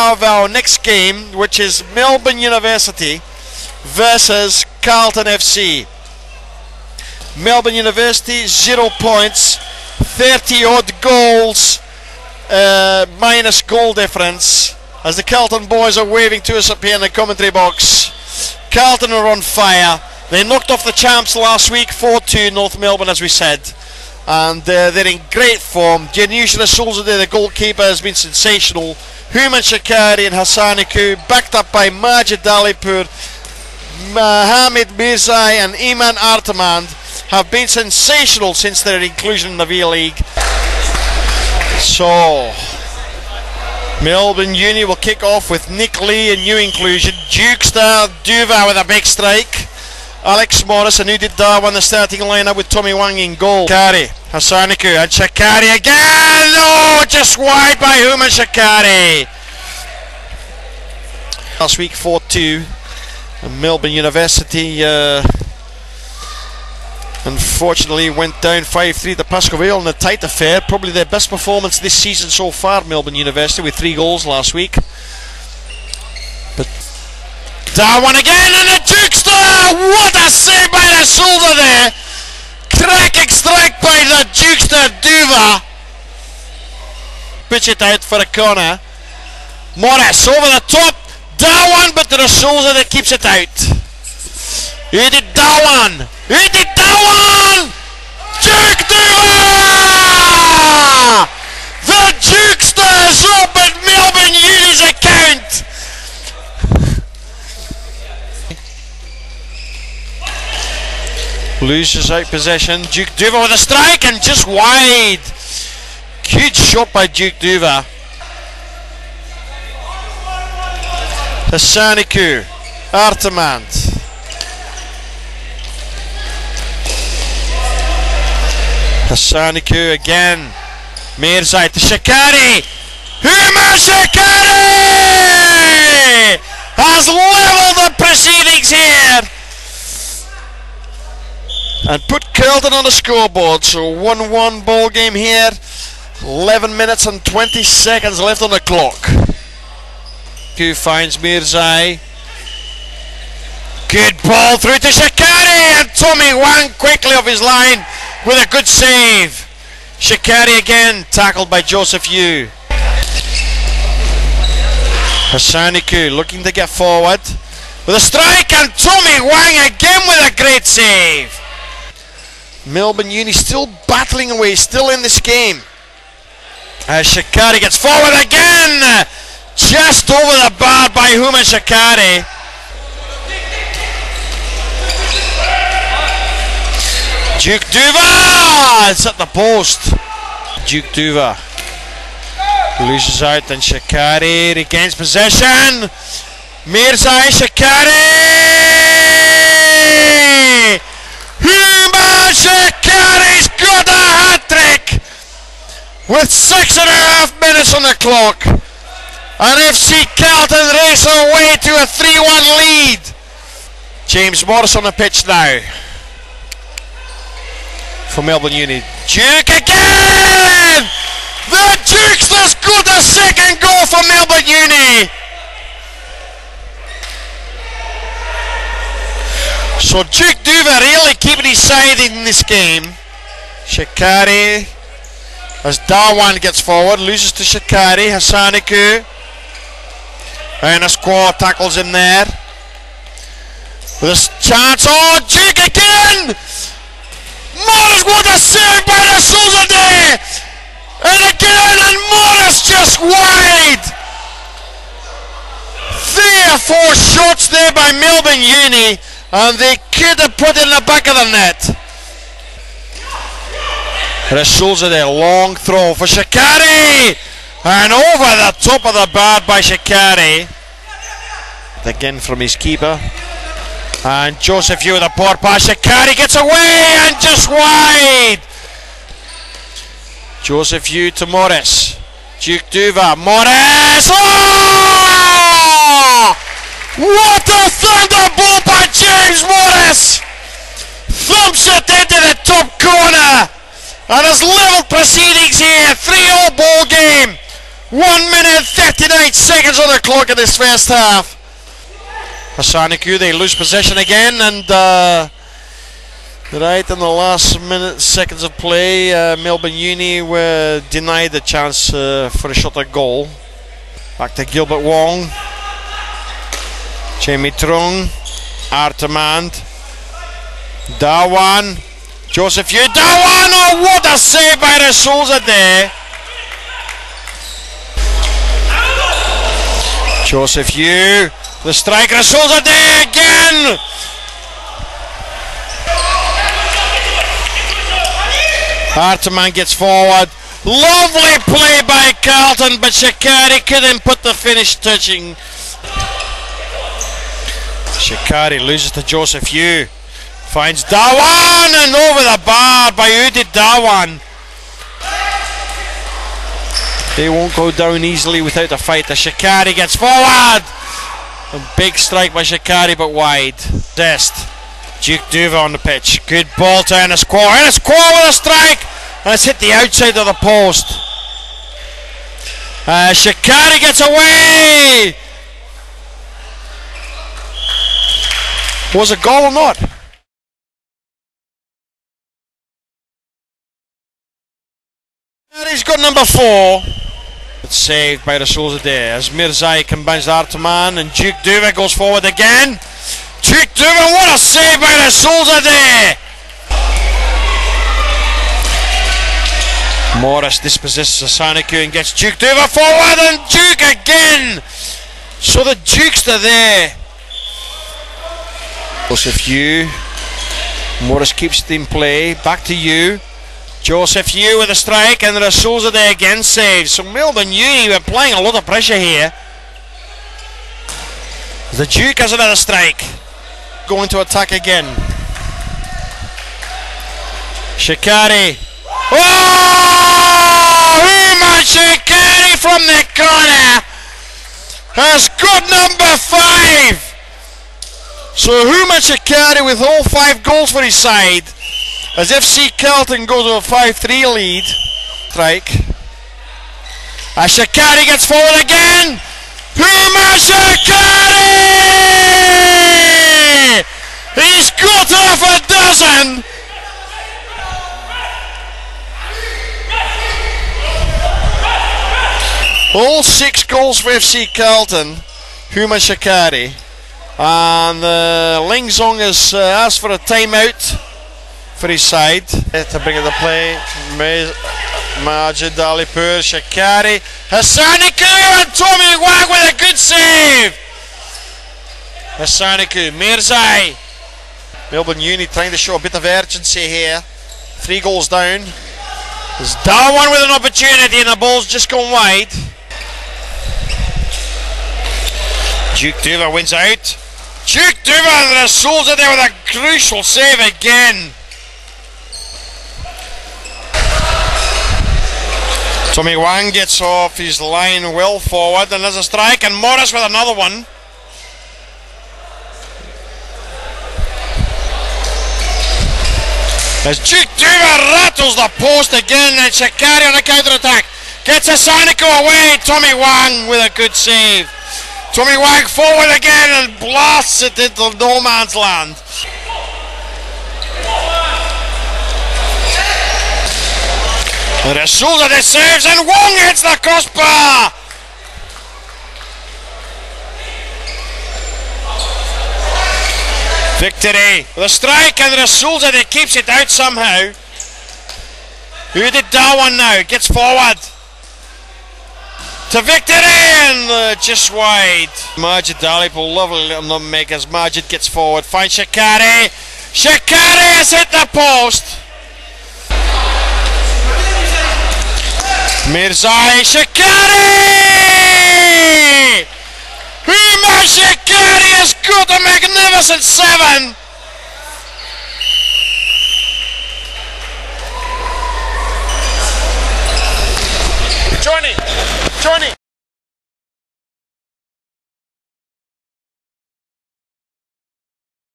of our next game, which is Melbourne University versus Carlton FC. Melbourne University, zero points, 30 odd goals, uh, minus goal difference. As the Carlton boys are waving to us up here in the commentary box. Carlton are on fire. They knocked off the champs last week, 4 2 North Melbourne, as we said. And uh, they're in great form. Janusha Rasulzadeh, the goalkeeper, has been sensational. Human Shakari and Hassaniku, backed up by Majid Dalipur, Mohamed Mirzai, and Iman Artamand, have been sensational since their inclusion in the V League. So, Melbourne Uni will kick off with Nick Lee, a new inclusion. Dukester Duva with a big strike. Alex Morris and Udit Darwan the starting lineup with Tommy Wang in goal. Shakari, Hassaniku and Shakari again! Oh, just wide by Human Shakari. Last week 4-2. Melbourne University uh, unfortunately went down 5-3 to Pascoe Vale in a tight affair. Probably their best performance this season so far, Melbourne University, with three goals last week. But Darwan again and a Dukester! What a save by the shoulder there! Cracking strike by the Dukester Duva. Pitch it out for a corner. Morris over the top. Darwan, but the Rasulzadeh keeps it out. Udit Darwan. Udit Darwan! Duke Loses out possession. Duke Duva with a strike and just wide. Good shot by Duke Duva. Hassaniku. Artemand. Hassaniku again. Mirzai to Shakari. Huma Shakari has leveled the proceedings here and put Carlton on the scoreboard. So 1 1 ball game here. 11 minutes and 20 seconds left on the clock. Who finds Mirzai? Good ball through to Shakari and Tommy Wang quickly off his line with a good save. Shakari again tackled by Joseph Yu. Hassaniku looking to get forward with a strike and Tommy Wang again with a great save. Melbourne Uni still battling away, still in this game. As Shakari gets forward again, just over the bar by Huma Shakari. Duke Duva! It's at the post. Duke Duva loses out and Shakari regains possession. Mirzai Shakari! Huma Shakari's got a hat trick with six and a half minutes on the clock. And FC Carlton race away to a 3 1 lead. James Morris on the pitch now for Melbourne Uni. Duke again! The Dukesters got a second goal for Melbourne Uni. So Duke Duva really keeping his side in this game. Shakari as Darwan gets forward, loses to Shakari, Hassaniku. And a squaw tackles him there. With a chance, oh Duke again! Morris what a save by the Suzade! And again, and Morris just wide! Three or four shots there by Melbourne Uni, and they could have put it in the back of the net. Rasulzadeh, long throw for Shakari! And over the top of the bar by Shakari. Again from his keeper. And Joseph Yu with a poor pass. Shakari gets away and just wide. Joseph Yu to Morris. Duke Duva. Morris! Oh! What a thunderbolt by James Morris! Thumps it into the top corner. And has leveled proceedings here. 3 0 ball game. 1 minute 39 28 seconds on the clock in this first half. Hassaniku, they lose possession again, and uh, right in the last minute, seconds of play, uh, Melbourne Uni were denied the chance uh, for a shot at goal. Back to Gilbert Wong, Jamie Trung, Artemand, Dawan, Joseph Yu, Dawan, oh what a save by the Souza there. Joseph Yu, the striker, Souza there again. Harteman gets forward. Lovely play by Carlton, but Shikari couldn't put the finish touching. Shikari loses to Joseph Yu. Finds Dawan and over the bar by Udit Dawan. They won't go down easily without a fight. The Shikari gets forward. A big strike by Shikari, but wide. Dest. Duke Duva on the pitch. Good ball to Ennis Quar. Ennis Quar with a strike. And it's hit the outside of the post. Uh, Shikari gets away. Was it goal or not? He's got number four. It's saved by the Souls there as Mirzai combines the Artaman and Duke Duva goes forward again. Duke Duva, what a save by the Souls there! Morris dispossesses Asaniku and gets Duke Duva forward and Duke again! So the Dukes are there. Joseph Yu. Morris keeps it in play. Back to you. Joseph Yu with a strike and the Souza there again saves. So Melbourne Uni were playing a lot of pressure here. The Duke has another strike. Going to attack again. Shikari. Oh! Huma Shikari from the corner has got number five. So Huma Shikari with all five goals for his side as FC Carlton go to a 5-3 lead. Strike. As Shikari gets forward again. Huma Shikari! He's got half a dozen. All six goals for FC Carlton. Huma Shakari. And uh, Lingzong has uh, asked for a timeout his side. To bring in the play, Majid Alipur, Shikari, Hassaniku and Tommy Wang with a good save. Hassaniku, Mirzai. Melbourne Uni trying to show a bit of urgency here. Three goals down. There's Darwan with an opportunity and the ball's just gone wide. Duke Duva wins out. Duke Duva and the Souls are there with a crucial save again. Tommy Wang gets off his line well forward and there's a strike and Morris with another one. As Duke Duva rattles the post again and Shikari on a counter attack. Gets Asanico away. Tommy Wang with a good save. Tommy Wang forward again and blasts it into no man's land. The shoulder that saves and Wong hits the crossbar. Victory. The strike and Rasulzadeh keeps it out somehow. Who did that one now? Gets forward. To victory and uh, just wide. Majid Dalipol, lovely little number makers. Majid gets forward. Finds Shikari. Shikari has hit the post. Mirzai Shikari! Huma Shikari has got a magnificent seven! Johnny! Johnny!